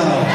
Bilbao.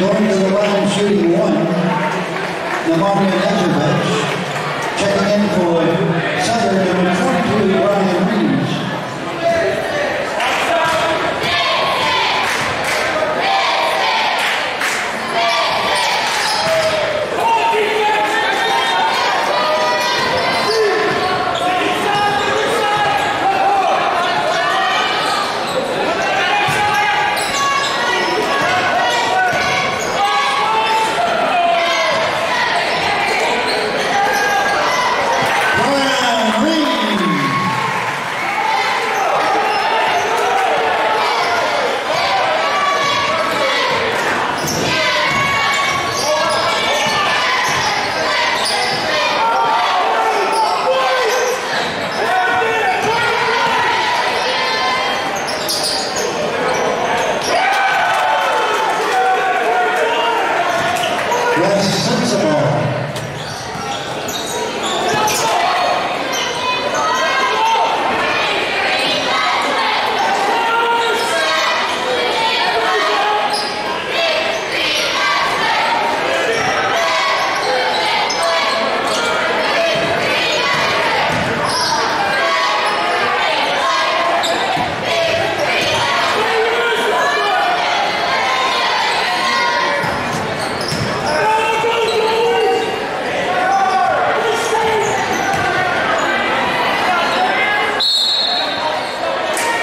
going to the line shooting one, Namaria Nazarevich, checking in for Southern number 22, Ryan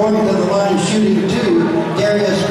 Going to the line shooting two, Darius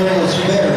ninth. In the